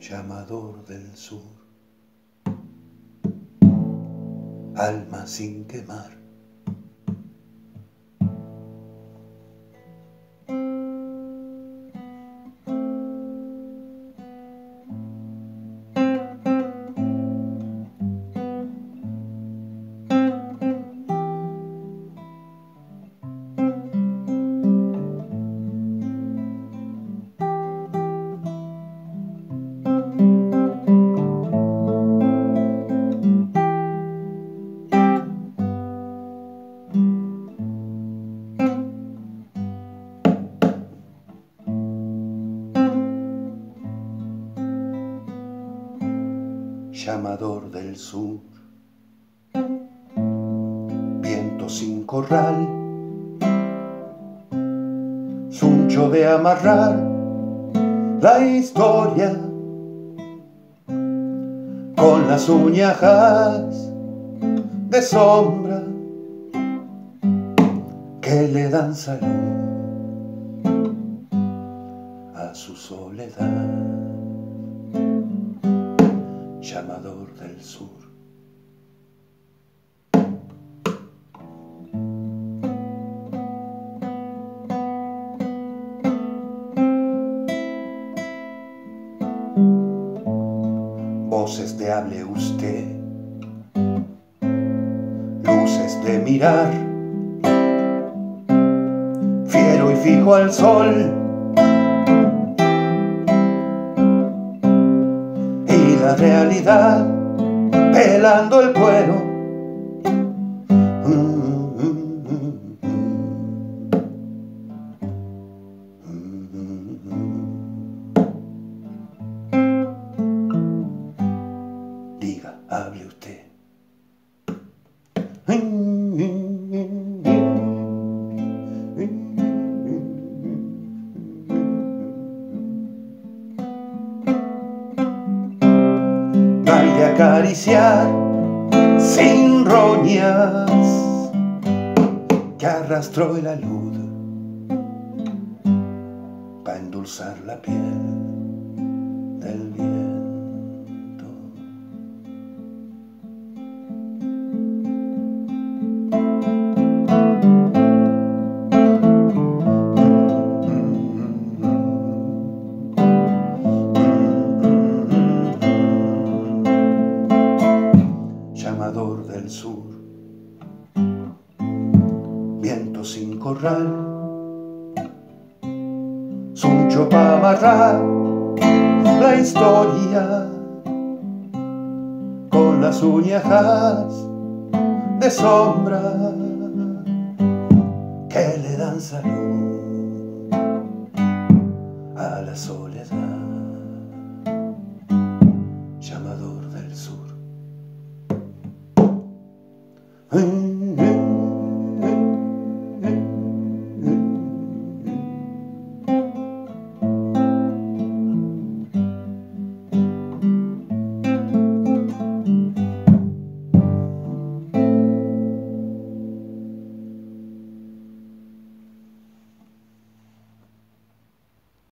llamador del sur, alma sin quemar. Llamador del sur, viento sin corral, suncho de amarrar la historia con las uñajas de sombra que le dan salud a su soledad llamador del sur. Voces de hable usted, luces de mirar, fiero y fijo al sol la realidad pelando el cuero. Diga, hable usted. Acariciar sin roñas que arrastró el alud para endulzar la piel del viento. Sin corral, suncho para amarrar la historia con las uñajas de sombra que le dan salud a la soledad.